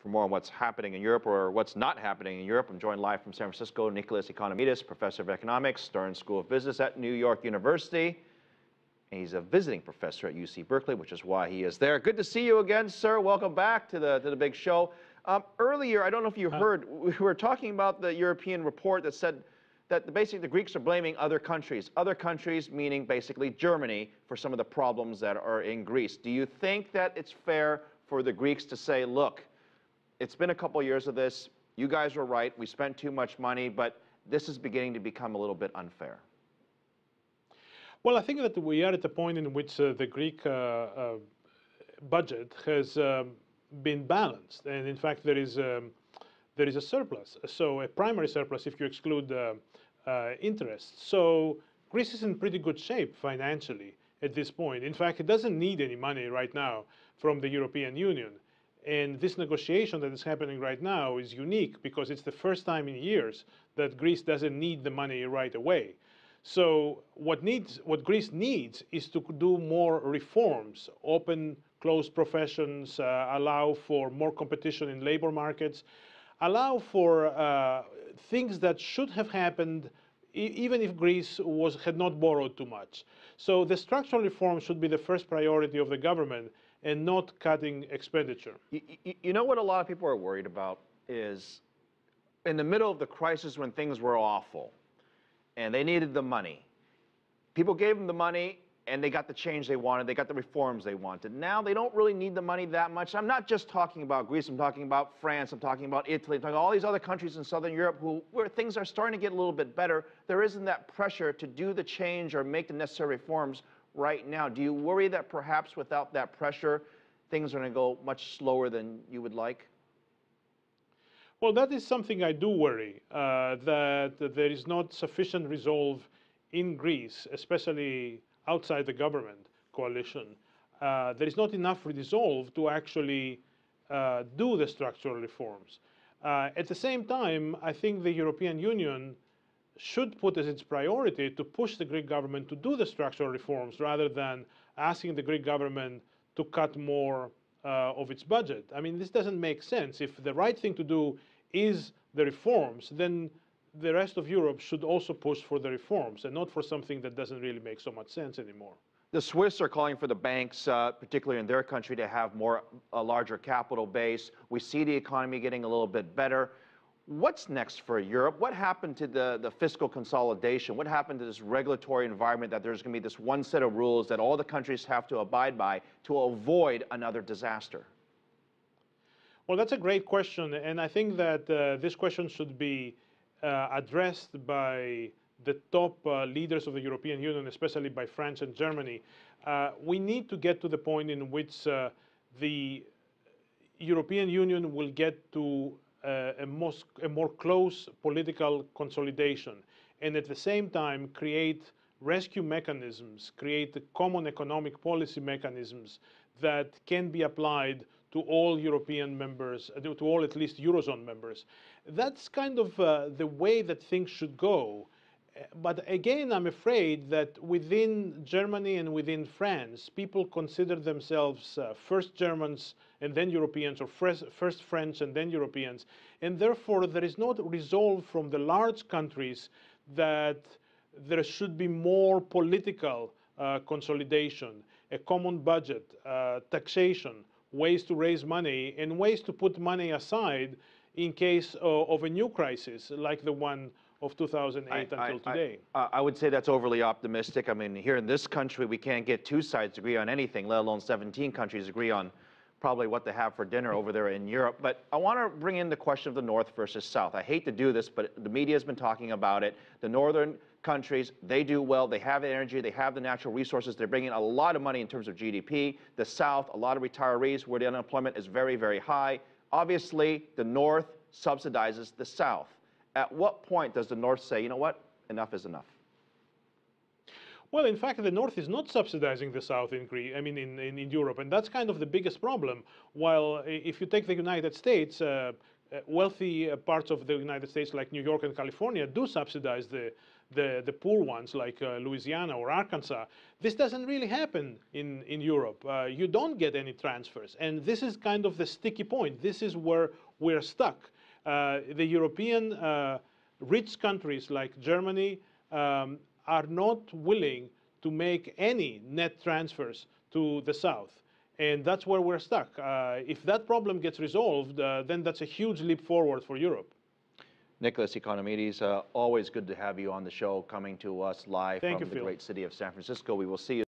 For more on what's happening in Europe or what's not happening in Europe, I'm joined live from San Francisco, Nicholas Economides, professor of economics, Stern School of Business at New York University. And he's a visiting professor at UC Berkeley, which is why he is there. Good to see you again, sir. Welcome back to the, to the big show. Um, earlier, I don't know if you heard, we were talking about the European report that said that basically the Greeks are blaming other countries. Other countries meaning basically Germany for some of the problems that are in Greece. Do you think that it's fair for the Greeks to say, look, it's been a couple years of this. You guys were right. We spent too much money, but this is beginning to become a little bit unfair. Well, I think that we are at a point in which uh, the Greek uh, uh, budget has um, been balanced, and in fact, there is um, there is a surplus. So a primary surplus if you exclude uh, uh, interest. So Greece is in pretty good shape financially at this point. In fact, it doesn't need any money right now from the European Union. And this negotiation that is happening right now is unique because it's the first time in years that Greece doesn't need the money right away. So what needs, what Greece needs is to do more reforms, open closed professions, uh, allow for more competition in labor markets, allow for uh, things that should have happened even if Greece was, had not borrowed too much. So the structural reform should be the first priority of the government and not cutting expenditure. You, you, know what a lot of people are worried about is in the middle of the crisis when things were awful and they needed the money, people gave them the money and they got the change they wanted, they got the reforms they wanted. Now they don't really need the money that much. I'm not just talking about Greece, I'm talking about France, I'm talking about Italy, I'm talking about all these other countries in Southern Europe who, where things are starting to get a little bit better. There isn't that pressure to do the change or make the necessary reforms right now. Do you worry that perhaps without that pressure, things are going to go much slower than you would like? Well, that is something I do worry, uh, that, there is not sufficient resolve in Greece, especially outside the government coalition. Uh, there is not enough resolve to actually uh, do the structural reforms. Uh, at the same time, I think the European Union should put as its priority to push the Greek government to do the structural reforms rather than asking the Greek government to cut more uh, of its budget. I mean, this doesn't make sense. If the right thing to do is the reforms, then the rest of Europe should also push for the reforms and not for something that doesn't really make so much sense anymore. The Swiss are calling for the banks, uh, particularly in their country, to have more a larger capital base. We see the economy getting a little bit better. What's next for Europe? What happened to the, the fiscal consolidation? What happened to this regulatory environment that there's going to be this one set of rules that all the countries have to abide by to avoid another disaster? Well, that's a great question. And I think that uh, this question should be uh, addressed by the top uh, leaders of the European Union, especially by France and Germany. Uh, we need to get to the point in which uh, the European Union will get to a, most, a more close political consolidation and at the same time create rescue mechanisms, create common economic policy mechanisms that can be applied to all European members, uh, to all at least Eurozone members. That's kind of uh, the way that things should go. But again, I'm afraid that within Germany and within France, people consider themselves uh, first Germans and then Europeans, or first French and then Europeans. And therefore, there is not resolve from the large countries that there should be more political uh, consolidation, a common budget, uh, taxation, ways to raise money, and ways to put money aside in case of, a new crisis like the one of 2008 I, until I, today? I, I, would say that's overly optimistic. I mean, here in this country, we can't get two sides to agree on anything, let alone 17 countries agree on probably what to have for dinner over there in Europe. But I want to bring in the question of the North versus South. I hate to do this, but the media has been talking about it. The northern countries, they do well. They have the energy. They have the natural resources. They're bringing a lot of money in terms of GDP. The South, a lot of retirees where the unemployment is very, very high. Obviously, the North subsidizes the South. At what point does the North say, you know what, enough is enough? Well, in fact, the North is not subsidizing the South in Greece, I mean, in, in, in, Europe, and that's kind of the biggest problem. While if you take the United States, uh, uh, wealthy uh, parts of the United States, like New York and California, do subsidize the, the, the poor ones like uh, Louisiana or Arkansas. This doesn't really happen in, in Europe. Uh, you don't get any transfers. And this is kind of the sticky point. This is where we're stuck. Uh, the European uh, rich countries like Germany um, are not willing to make any net transfers to the South. And that's where we're stuck. Uh, if that problem gets resolved, uh, then that's a huge leap forward for Europe. Nicholas Economides, uh, always good to have you on the show, coming to us live Thank from you, the Phil. great city of San Francisco. We will see you.